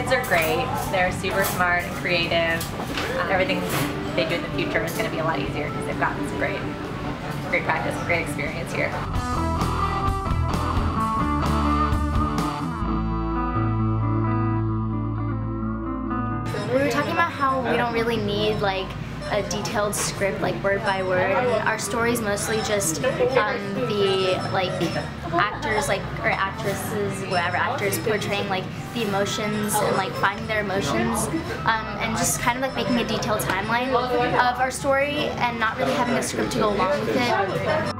kids are great. They're super smart and creative. Everything they do in the future is going to be a lot easier because they've gotten some great, great practice, great experience here. We were talking about how we don't really need like a detailed script like word by word our story is mostly just um, the like actors like or actresses whatever actors portraying like the emotions and like finding their emotions um, and just kind of like making a detailed timeline of our story and not really having a script to go along with it.